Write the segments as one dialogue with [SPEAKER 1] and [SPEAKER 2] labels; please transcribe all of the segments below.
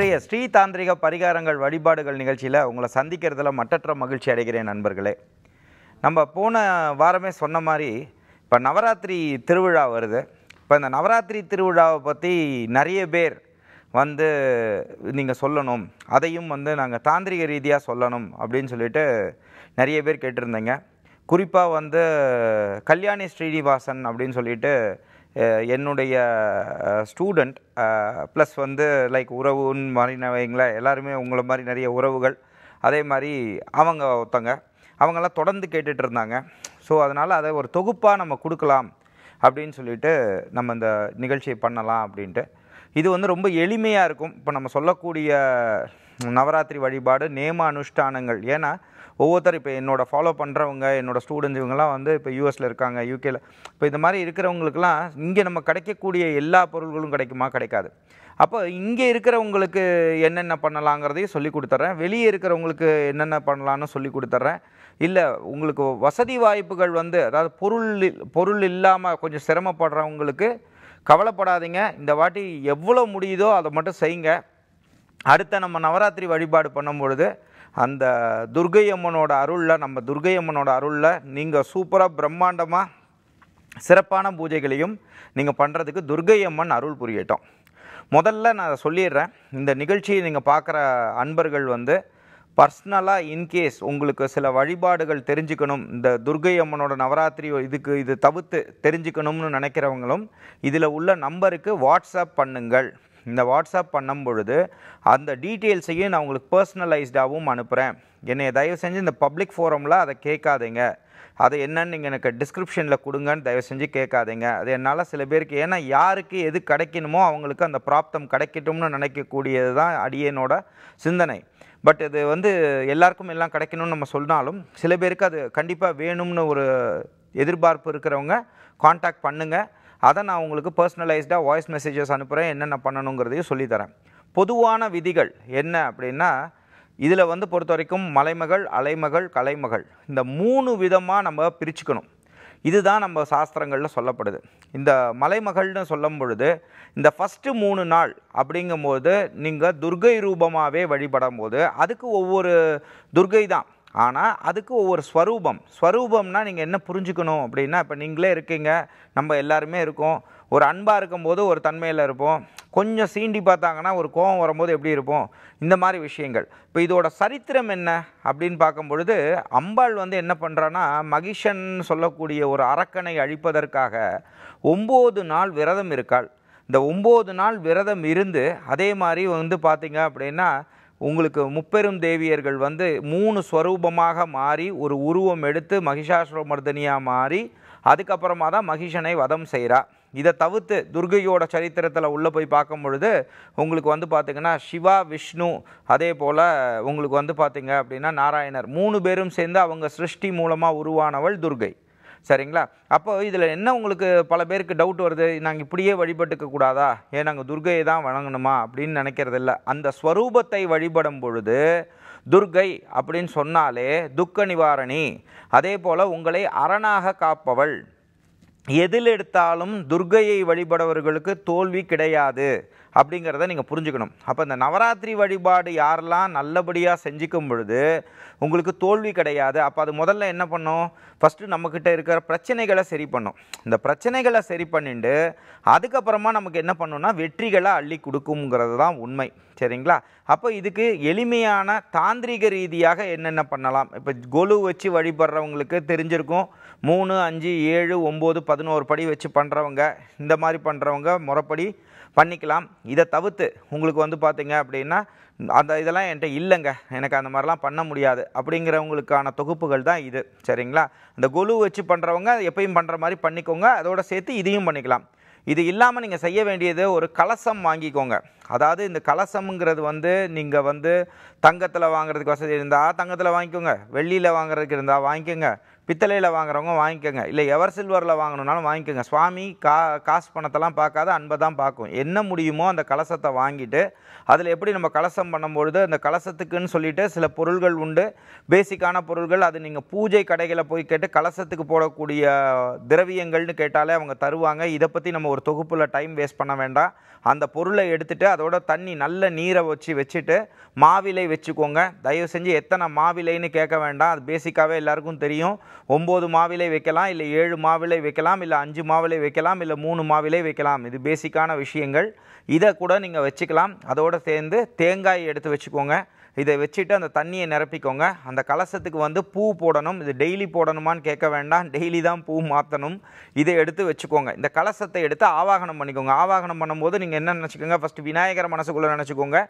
[SPEAKER 1] இன்றைய ஸ்ரீ தாந்திரிக பரிகாரங்கள் வழிபாடுகள் நிகழ்ச்சியில் உங்களை சந்திக்கிறதுல மட்டற்ற மகிழ்ச்சி அடைகிறேன் நண்பர்களே. நம்ம போன வாரமே சொன்ன மாதிரி இப்போ நவராத்திரி திருவிழா வருது. இப்போ இந்த நவராத்திரி திருவிழாவை பற்றி நிறைய பேர் வந்து நீங்கள் சொல்லணும். அதையும் வந்து நாங்கள் தாந்திரிக ரீதியாக சொல்லணும் அப்படின்னு சொல்லிட்டு நிறைய பேர் கேட்டிருந்தீங்க. குறிப்பாக வந்து கல்யாணி ஸ்ரீனிவாசன் அப்படின்னு சொல்லிட்டு என்னுடைய ஸ்டூடெண்ட் ப்ளஸ் வந்து லைக் உறவுன்னு மாதிரி நான் எல்லாருமே உங்களை மாதிரி நிறைய உறவுகள். அதே மாதிரி அவங்க ஒருத்தங்க அவங்கெல்லாம் தொடர்ந்து கேட்டுட்டு இருந்தாங்க. ஸோ அதனால் அதை ஒரு தொகுப்பாக நம்ம கொடுக்கலாம் அப்படின்னு சொல்லிட்டு நம்ம இந்த நிகழ்ச்சியை பண்ணலாம் அப்படின்ட்டு. இது வந்து ரொம்ப எளிமையாக இருக்கும். இப்போ நம்ம சொல்லக்கூடிய நவராத்திரி வழிபாடு நேம அனுஷ்டானங்கள் ஏன்னா ஒவ்வொருத்தர் இப்போ என்னோட ஃபாலோ பண்ணுறவங்க என்னோட ஸ்டூடெண்ட்ஸ் இவங்கெல்லாம் வந்து இப்போ யூஎஸில் இருக்காங்க யூகேல இப்போ இந்த மாதிரி இருக்கிறவங்களுக்குலாம் இங்கே நம்ம கிடைக்கக்கூடிய எல்லா பொருள்களும் கிடைக்குமா? கிடைக்காது. அப்போ இங்கே இருக்கிறவங்களுக்கு என்னென்ன பண்ணலாங்கிறதையும் சொல்லி கொடுத்துட்றேன். வெளியே இருக்கிறவங்களுக்கு என்னென்ன பண்ணலான்னு சொல்லி கொடுத்துட்றேன். இல்லை உங்களுக்கு வசதி வாய்ப்புகள் வந்து அதாவது பொருள் பொருள் இல்லாமல் கொஞ்சம் சிரமப்படுறவங்களுக்கு கவலைப்படாதீங்க. இந்த வாட்டி எவ்வளோ முடியுதோ அதை மட்டும் செய்யுங்க. அடுத்த நம்ம நவராத்திரி வழிபாடு பண்ணும் பொழுது அந்த துர்கையம்மனோட அருளில் நம்ம துர்கையம்மனோட அருளில் நீங்கள் சூப்பராக பிரம்மாண்டமாக சிறப்பான பூஜைகளையும் நீங்கள் பண்ணுறதுக்கு துர்கையம்மன் அருள் புரியட்டும். முதல்ல நான் சொல்லிடுறேன். இந்த நிகழ்ச்சியை நீங்கள் பார்க்குற அன்பர்கள் வந்து பர்சனலாக இன்கேஸ் உங்களுக்கு சில வழிபாடுகள் தெரிஞ்சுக்கணும் இந்த துர்கை அம்மனோட நவராத்திரி இதுக்கு இது தவிர்த்து தெரிஞ்சுக்கணும்னு நினைக்கிறவங்களும் இதில் உள்ள நம்பருக்கு வாட்ஸ்அப் பண்ணுங்கள். இந்த வாட்ஸ்அப் பண்ணும் பொழுது அந்த டீட்டெயில்ஸையும் நான் உங்களுக்கு பர்சனலைஸ்டாகவும் அனுப்புகிறேன் என்னை தயவு செஞ்சு இந்த பப்ளிக் ஃபோரமில் அதை கேட்காதீங்க. அது என்னன்னு நீங்கள் எனக்கு டிஸ்கிரிப்ஷனில் கொடுங்கன்னு தயவு செஞ்சு கேட்காதீங்க. அது என்னால் சில பேருக்கு ஏன்னா யாருக்கு எது கிடைக்கணுமோ அவங்களுக்கு அந்த பிராப்தம் கிடைக்கட்டும்னு நினைக்கக்கூடியது தான் அடியனோட சிந்தனை. பட் இது வந்து எல்லாருக்கும் எல்லாம் கிடைக்கணும்னு நம்ம சொன்னாலும் சில பேருக்கு அது கண்டிப்பாக வேணும்னு ஒரு எதிர்பார்ப்பு இருக்கிறவங்க காண்டாக்ட் பண்ணுங்கள் அதை நான் உங்களுக்கு பர்சனலைஸ்டாக வாய்ஸ் மெசேஜஸ் அனுப்புகிறேன் என்னென்ன பண்ணணுங்கிறதையும் சொல்லித்தரேன். பொதுவான விதிகள் என்ன அப்படின்னா இதில் வந்து பொறுத்த வரைக்கும் மலைமகள் அலைமகள் கலைமகள் இந்த மூணு விதமாக நம்ம பிரிச்சுக்கணும். இதுதான் நம்ம சாஸ்திரங்களில் சொல்லப்படுது. இந்த மலைமகள்னு சொல்லும் பொழுது இந்த ஃபஸ்ட்டு மூணு நாள் அப்படிங்கும்போது நீங்கள் துர்கை ரூபமாகவே வழிபடும் போது அதுக்கு ஒவ்வொரு துர்கை தான். ஆனால் அதுக்கு ஒவ்வொரு ஸ்வரூபம். ஸ்வரூபம்னா நீங்கள் என்ன புரிஞ்சுக்கணும் அப்படின்னா இப்போ நீங்களே இருக்கீங்க நம்ம எல்லாருமே இருக்கோம் ஒரு அன்பாக இருக்கும்போது ஒரு தன்மையில் இருப்போம் கொஞ்சம் சீண்டி பார்த்தாங்கன்னா ஒரு கோபம் வரும்போது எப்படி இருப்போம்? இந்த மாதிரி விஷயங்கள். இப்போ இதோட சரித்திரம் என்ன அப்படின்னு பார்க்கும் பொழுது அம்பாள் வந்து என்ன பண்ணுறான்னா மகிஷன் சொல்லக்கூடிய ஒரு அரக்கனை அழிப்பதற்காக ஒம்பது நாள் விரதம் இருக்காள். இந்த ஒம்பது நாள் விரதம் இருந்து அதே மாதிரி வந்து பார்த்திங்க அப்படின்னா உங்களுக்கு முப்பெரும் தேவியர்கள் வந்து மூணு ஸ்வரூபமாக மாறி ஒரு உருவம் எடுத்து மகிஷாசுரமர்தனியாக மாறி அதுக்கப்புறமா தான் மகிஷனை வதம் செய்கிறா இதை தவிர்த்து துர்கையோட சரித்திரத்தில் உள்ளே போய் பார்க்கும் பொழுது உங்களுக்கு வந்து பார்த்திங்கன்னா சிவா விஷ்ணு அதே போல் உங்களுக்கு வந்து பார்த்திங்க அப்படின்னா நாராயணர் மூணு பேரும் சேர்ந்து அவங்க சிருஷ்டி மூலமாக உருவானவள் துர்கை. சரிங்களா? அப்போ இதில் என்ன உங்களுக்கு பல பேருக்கு டவுட் வருது? நாங்கள் இப்படியே வழிபட்டுக்க கூடாதா? ஏன் நாங்கள் துர்கையை தான் வணங்கணுமா? அப்படின்னு நினைக்கிறது இல்லை. அந்த ஸ்வரூபத்தை வழிபடும் பொழுது துர்கை அப்படின்னு சொன்னாலே துக்க நிவாரணி அதே போல் உங்களை அரணாக காப்பவள். எதில் எடுத்தாலும் துர்கையை வழிபடவர்களுக்கு தோல்வி கிடையாது. அப்படிங்கிறத நீங்கள் புரிஞ்சுக்கணும். அப்போ இந்த நவராத்திரி வழிபாடு யாரெல்லாம் நல்லபடியாக செஞ்சுக்கும் பொழுது உங்களுக்கு தோல்வி கிடையாது. அப்போ அது முதல்ல என்ன பண்ணும்? ஃபஸ்ட்டு நம்மக்கிட்ட இருக்கிற பிரச்சனைகளை சரி பண்ணும். இந்த பிரச்சனைகளை சரி பண்ணிட்டு அதுக்கப்புறமா நமக்கு என்ன பண்ணணும்னா வெற்றிகளை அள்ளி கொடுக்குங்கிறது தான் உண்மை. சரிங்களா? அப்போ இதுக்கு எளிமையான தாந்திரிக ரீதியாக என்னென்ன பண்ணலாம்? இப்போ கொலு வச்சு வழிபடுறவங்களுக்கு தெரிஞ்சிருக்கும். மூணு அஞ்சு ஏழு ஒம்பது பதினோரு படி வச்சு பண்ணுறவங்க இந்த மாதிரி பண்ணுறவங்க முறைப்படி பண்ணிக்கலாம். இதை தவிர்த்து உங்களுக்கு வந்து பார்த்தீங்க அப்படின்னா அந்த இதெல்லாம் என்கிட்ட இல்லைங்க. எனக்கு அந்த மாதிரிலாம் பண்ண முடியாது. அப்படிங்கிறவங்களுக்கான தொகுப்புகள் தான் இது. சரிங்களா? இந்த கொலு வச்சு பண்ணுறவங்க எப்பயும் பண்ணுற மாதிரி பண்ணிக்கோங்க. அதோட சேர்த்து இதையும் பண்ணிக்கலாம். இது இல்லாமல் நீங்கள் செய்ய வேண்டியது ஒரு கலசம் வாங்கிக்கோங்க. அதாவது இந்த கலசம்ங்கிறது வந்து நீங்கள் வந்து தங்கத்தில் வாங்குறதுக்கு வசதி இருந்தால் தங்கத்தில் வாங்கிக்கோங்க. வெள்ளியில் வாங்குறதுக்கு இருந்தால் வாங்கிக்கோங்க. பித்தளையில் வாங்குறவங்க வாங்கிக்கோங்க. இல்லை எவர் சில்வரில் வாங்கணுன்னாலும் வாங்கிக்கோங்க. சுவாமி கா காசு பணத்தெல்லாம் பார்க்காத அன்பை தான் பார்க்கும். என்ன முடியுமோ அந்த கலசத்தை வாங்கிட்டு அதில் எப்படி நம்ம கலசம் பண்ணும்பொழுது அந்த கலசத்துக்குன்னு சொல்லிட்டு சில பொருள்கள் உண்டு. பேசிக்கான பொருள்கள் அது நீங்கள் பூஜை கடைகளை போய் கேட்டு கலசத்துக்கு போடக்கூடிய திரவியங்கள்னு கேட்டாலே அவங்க தருவாங்க. இதை பற்றி நம்ம ஒரு தொகுப்பில் டைம் வேஸ்ட் பண்ண வேண்டாம். அந்த பொருளை எடுத்துகிட்டு அதோட தண்ணி நல்ல நீரை வச்சு வச்சுட்டு மாவிலை வச்சுக்கோங்க. தயவு செஞ்சு எத்தனை மாவிலைன்னு கேட்க வேண்டாம். அது பேசிக்காகவே எல்லாருக்கும் தெரியும். ஒம்பது மாவிலை வைக்கலாம் இல்லை ஏழு மாவிலை வைக்கலாம் இல்லை அஞ்சு மாவிலை வைக்கலாம் இல்லை மூணு மாவிலை வைக்கலாம். இது பேசிக்கான விஷயங்கள். இதை கூட நீங்கள் வச்சுக்கலாம். அதோடு சேர்ந்து தேங்காய் எடுத்து வச்சுக்கோங்க. இதை வச்சுட்டு அந்த தண்ணியை நிரப்பிக்கோங்க. அந்த கலசத்துக்கு வந்து பூ போடணும். இது டெய்லி போடணுமான்னு கேட்க வேண்டாம். டெய்லி தான் பூ மாற்றணும் இதை எடுத்து வச்சுக்கோங்க. இந்த கலசத்தை எடுத்து ஆவாகனம் பண்ணிக்கோங்க. ஆவாகனம் பண்ணும்போது நீங்கள் என்ன நினச்சிக்கோங்க? ஃபஸ்ட்டு விநாயகர் மனசுக்குள்ளே நினச்சிக்கோங்க.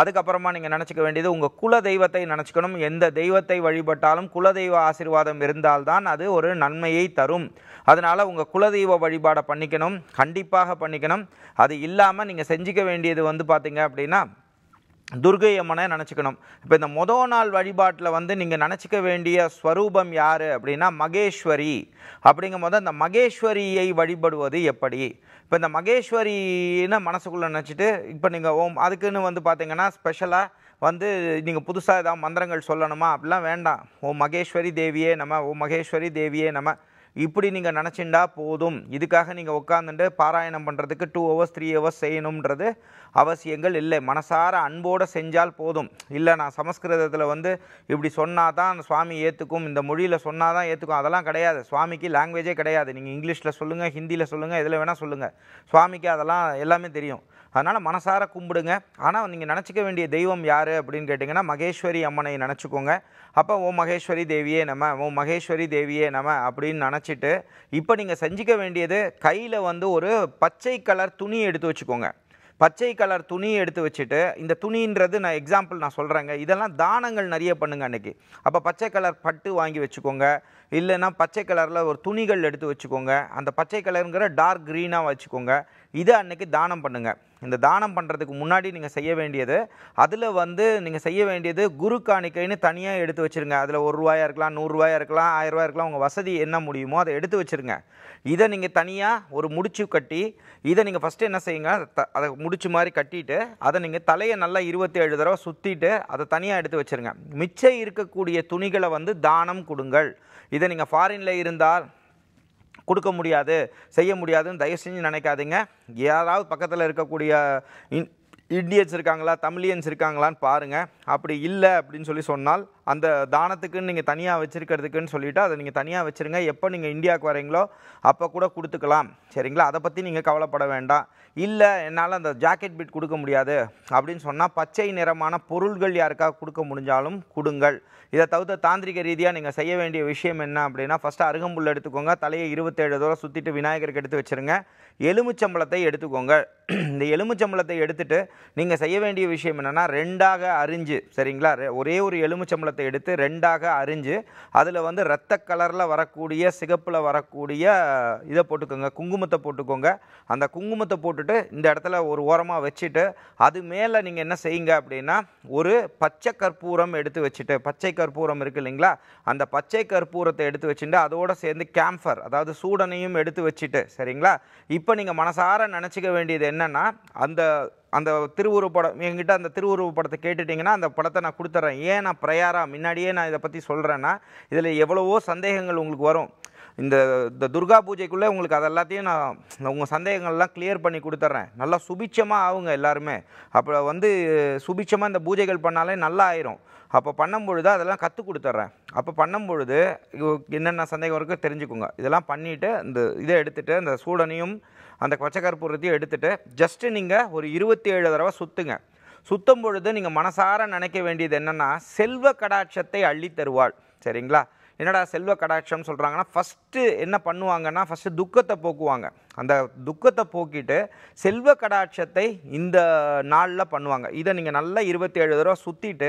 [SPEAKER 1] அதுக்கப்புறமா நீங்கள் நினச்சிக்க வேண்டியது உங்கள் குல தெய்வத்தை நினச்சிக்கணும். எந்த தெய்வத்தை வழிபட்டாலும் குலதெய்வ ஆசீர்வாதம் இருந்தால்தான் அது ஒரு நன்மையை தரும். அதனால் உங்கள் குலதெய்வ வழிபாடை பண்ணிக்கணும். கண்டிப்பாக பண்ணிக்கணும். அது இல்லாமல் நீங்கள் செஞ்சிக்க வேண்டியது வந்து பார்த்தீங்க அப்படின்னா துர்கை அம்மனை நினச்சிக்கணும். இப்போ இந்த மொதல் நாள் வழிபாட்டில் வந்து நீங்கள் நினச்சிக்க வேண்டிய ஸ்வரூபம் யார் அப்படின்னா மகேஸ்வரி. அப்படிங்கும் போது அந்த மகேஸ்வரியை வழிபடுவது எப்படி? இப்போ இந்த மகேஸ்வரின்னு மனசுக்குள்ளே நினச்சிட்டு இப்போ நீங்கள் ஓம் அதுக்குன்னு வந்து பார்த்தீங்கன்னா ஸ்பெஷலாக வந்து நீங்கள் புதுசாக ஏதாவது மந்திரங்கள் சொல்லணுமா? அப்படிலாம் வேண்டாம். ஓ மகேஸ்வரி தேவியே நம்ம ஓ மகேஸ்வரி தேவியே நம்ம இப்படி நீங்கள் நினச்சிண்டா போதும். இதுக்காக நீங்கள் உட்காந்துட்டு பாராயணம் பண்ணுறதுக்கு டூ ஹவர்ஸ் த்ரீ ஹவர்ஸ் செய்யணுன்றது அவசியங்கள் இல்லை. மனசார அன்போடு செஞ்சால் போதும். இல்லை நான் சமஸ்கிருதத்தில் வந்து இப்படி சொன்னால் தான் சுவாமி ஏற்றுக்கும் இந்த மொழியில் சொன்னால் தான் ஏற்றுக்கும் அதெல்லாம் கிடையாது. சுவாமிக்கு லாங்குவேஜே கிடையாது. நீங்கள் இங்கிலீஷில் சொல்லுங்கள் ஹிந்தியில் சொல்லுங்கள் எதில் வேணால் சொல்லுங்கள் சுவாமிக்கு அதெல்லாம் எல்லாமே தெரியும். அதனால் மனசார கும்பிடுங்க. ஆனால் நீங்கள் நினச்சிக்க வேண்டிய தெய்வம் யார் அப்படின்னு கேட்டிங்கன்னா மகேஸ்வரி அம்மனை நினச்சிக்கோங்க. அப்போ ஓ மகேஸ்வரி தேவியே நம்ம ஓ மகேஸ்வரி தேவியே நம்ம அப்படின்னு நினச்சிட்டு இப்போ நீங்கள் செஞ்சிக்க வேண்டியது கையில் வந்து ஒரு பச்சை கலர் துணி எடுத்து வச்சுக்கோங்க. பச்சை கலர் துணி எடுத்து வச்சுட்டு இந்த துணின்றது நான் எக்ஸாம்பிள் நான் சொல்கிறேங்க இதெல்லாம் தானங்கள் நிறைய பண்ணுங்க அன்றைக்கி அப்போ பச்சை கலர் பட்டு வாங்கி வச்சுக்கோங்க. இல்லைன்னா பச்சை கலரில் ஒரு துணிகள் எடுத்து வச்சுக்கோங்க. அந்த பச்சை கலருங்கிற டார்க் க்ரீனாக வச்சுக்கோங்க. இதை அன்னைக்கு தானம் பண்ணுங்கள் இந்த தானம் பண்ணுறதுக்கு முன்னாடி நீங்கள் செய்ய வேண்டியது அதில் வந்து நீங்கள் செய்ய வேண்டியது குரு காணிக்கைன்னு தனியாக எடுத்து வச்சுருங்க. அதில் ஒரு ரூபாயாக இருக்கலாம் நூறுரூவாயா இருக்கலாம் ஆயிரரூவா இருக்கலாம் உங்கள் வசதி என்ன முடியுமோ அதை எடுத்து வச்சுருங்க. இதை நீங்கள் தனியாக ஒரு முடிச்சு கட்டி இதை நீங்கள் ஃபஸ்ட்டு என்ன செய்யுங்க த- அதை முடிச்சு மாதிரி கட்டிட்டு அதை நீங்கள் தலையை நல்லா இருபத்தி ஏழு தடவை சுற்றிட்டு அதை தனியாக எடுத்து வச்சுருங்க. மிச்சம் இருக்கக்கூடிய துணிகளை வந்து தானம் கொடுங்கள். இதை நீங்கள் ஃபாரினில் இருந்தால் கொடுக்க முடியாது செய்ய முடியாதுன்னு தயவு செஞ்சு நினைக்காதீங்க. யாராவது பக்கத்தில் இருக்கக்கூடிய இன் இந்தியன்ஸ் இருக்காங்களா தமிழியன்ஸ் இருக்காங்களான்னு பாருங்கள் அப்படி இல்லை அப்படின்னு சொல்லி சொன்னால் அந்த தானத்துக்குன்னு நீங்கள் தனியாக வச்சுருக்கிறதுக்குன்னு சொல்லிவிட்டு அதை நீங்கள் தனியாக வச்சுருங்க. எப்போ நீங்கள் இந்தியாவுக்கு வரீங்களோ அப்போ கூட கொடுத்துக்கலாம். சரிங்களா? அதை பற்றி நீங்கள் கவலைப்பட வேண்டாம். இல்லை என்னால் அந்த ஜாக்கெட் பிட் கொடுக்க முடியாது அப்படின்னு சொன்னால் பச்சை நிறமான பொருள்கள் யாருக்காக கொடுக்க முடிஞ்சாலும் கொடுங்கள். இதை தவிர்த்து தாந்திரிக ரீதியாக நீங்கள் செய்ய வேண்டிய விஷயம் என்ன அப்படின்னா ஃபஸ்ட்டு அருகம்புல் எடுத்துக்கோங்க. தலையை இருபத்தேழு தூரம் சுற்றிட்டு விநாயகருக்கு எடுத்து வச்சுருங்க. எலுமிச்சம்பழத்தை எடுத்துக்கோங்க. இந்த எலுமிச்சம்பழத்தை எடுத்துகிட்டு நீங்கள் செய்ய வேண்டிய விஷயம் என்னென்னா ரெண்டாக அரிஞ்சு சரிங்களா? ரெ- ஒரே ஒரு எலுமிச்சம்பழத்தை எடுத்து ரெண்டாக அரிஞ்சு அதில் வந்து ரத்த கலரில் வரக்கூடிய சிகப்பில் வரக்கூடிய இதை போட்டுக்கோங்க குங்குமத்தை போட்டுக்கோங்க. அந்த குங்குமத்தை போட்டுட்டு இந்த இடத்துல ஒரு ஓரமாக வச்சுட்டு அது மேலே நீங்கள் என்ன செய்யுங்க அப்படின்னா ஒரு பச்சை கற்பூரம் எடுத்து வச்சுட்டு பச்சை கற்பூரம் இருக்கு இல்லைங்களா? அந்த பச்சை கற்பூரத்தை எடுத்து வச்சுட்டு அதோடு சேர்ந்து கேம்ஃபர் அதாவது சூடனையும் எடுத்து வச்சுட்டு சரிங்களா? இப்போ நீங்கள் மனசார நினச்சிக்க வேண்டியது என்னன்னா அந்த அந்த திருவுருவ படம் என்கிட்ட அந்த திருவுருவ படத்தை கேட்டுட்டிங்கன்னா அந்த படத்தை நான் கொடுத்துட்றேன். ஏன் நான் பிரயாரா? முன்னாடியே நான் இதை பற்றி சொல்கிறேன்னா இதில் எவ்வளவோ சந்தேகங்கள் உங்களுக்கு வரும். இந்த இந்த துர்கா பூஜைக்குள்ளே உங்களுக்கு அது எல்லாத்தையும் நான் உங்கள் சந்தேகங்கள்லாம் கிளியர் பண்ணி கொடுத்துட்றேன். நல்லா சுபிட்சமாக ஆகுங்க எல்லாருமே. அப்போ வந்து சுபிட்சமாக இந்த பூஜைகள் பண்ணாலே நல்லா ஆயிரும். அப்போ பண்ணும்பொழுது அதெல்லாம் கற்றுக் கொடுத்துட்றேன். அப்போ பண்ணும்பொழுது என்னென்ன சந்தேகம் இருக்கோ தெரிஞ்சுக்கோங்க. இதெல்லாம் பண்ணிவிட்டு இந்த இதை எடுத்துகிட்டு அந்த சூடனையும் அந்த பச்சை கற்பூரத்தையும் எடுத்துகிட்டு ஜஸ்ட்டு நீங்கள் ஒரு இருபத்தி ஏழு தடவை சுற்றுங்க சுத்தும் பொழுது நீங்கள் மனசார நினைக்க வேண்டியது என்னென்னா செல்வ கடாட்சத்தை அள்ளி தருவாள். சரிங்களா? என்னடா செல்வ கடாட்சம் சொல்கிறாங்கன்னா ஃபஸ்ட்டு என்ன பண்ணுவாங்கன்னா ஃபஸ்ட்டு துக்கத்தை போக்குவாங்க. அந்த துக்கத்தை போக்கிட்டு செல்வ கடாட்சத்தை இந்த நாளில் பண்ணுவாங்க. இதை நீங்கள் நல்லா இருபத்தி ஏழு தடவை சுற்றிட்டு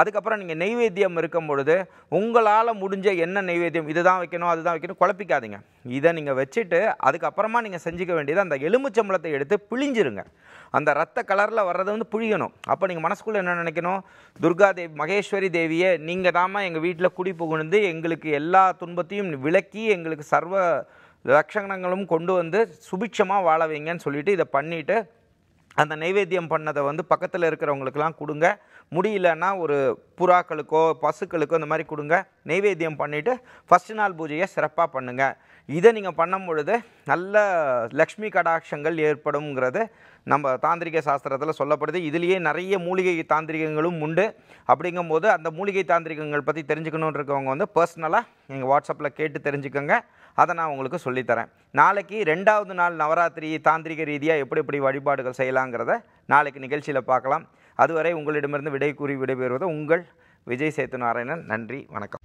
[SPEAKER 1] அதுக்கப்புறம் நீங்கள் நெய்வேத்தியம் இருக்கும் பொழுது உங்களால் முடிஞ்ச என்ன நெய்வேத்தியம் இதுதான் வைக்கணும் அதுதான் வைக்கணும் குழப்பிக்காதீங்க. இதை நீங்கள் வச்சுட்டு அதுக்கப்புறமா நீங்கள் செஞ்சுக்க வேண்டியது அந்த எலுமிச்சம்பழத்தை எடுத்து பிழிஞ்சிருங்க. அந்த ரத்த கலரில் வர்றதை வந்து புழியணும். அப்போ நீங்கள் மனசுக்குள்ளே என்ன நினைக்கணும்? துர்கா தேவி மகேஸ்வரி தேவியை நீங்கள் தாம்மா எங்கள் வீட்டில் குடி புகுந்து எங்களுக்கு எல்லா துன்பத்தையும் விலக்கி எங்களுக்கு சர்வ லக்ஷணங்களும் கொண்டு வந்து சுபிட்சமாக வாழ வைங்கன்னு சொல்லிட்டு இதை பண்ணிவிட்டு அந்த நைவேத்தியம் பண்ணதை வந்து பக்கத்தில் இருக்கிறவங்களுக்கெல்லாம் கொடுங்க. முடியலன்னா ஒரு புறாக்களுக்கோ பசுக்களுக்கோ இந்த மாதிரி கொடுங்க. நைவேத்தியம் பண்ணிவிட்டு ஃபஸ்ட்டு நாள் பூஜையை சிறப்பாக பண்ணுங்கள் இதை நீங்கள் பண்ணும் பொழுது நல்ல லக்ஷ்மி கடாட்சங்கள் ஏற்படும்ங்கிறது நம்ம தாந்திரிக சாஸ்திரத்தில் சொல்லப்படுது. இதுலேயே நிறைய மூலிகை தாந்திரிகங்களும் உண்டு. அப்படிங்கும்போது அந்த மூலிகை தாந்திரிகங்கள் பற்றி தெரிஞ்சுக்கணுன்னு இருக்கவங்க வந்து பர்சனலாக எங்கள் வாட்ஸ்அப்பில் கேட்டு தெரிஞ்சுக்கோங்க. அதை நான் உங்களுக்கு சொல்லித்தரேன். நாளைக்கு ரெண்டாவது நாள் நவராத்திரி தாந்திரிக ரீதியாக எப்படி எப்படி வழிபாடுகள் செய்யலாங்கிறத நாளைக்கு நிகழ்ச்சியில் பார்க்கலாம். அதுவரை உங்களிடமிருந்து விடை கூறி விடைபெறுவது உங்கள் விஜய் சேத்து நாராயணன் நன்றி வணக்கம்.